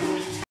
Bora!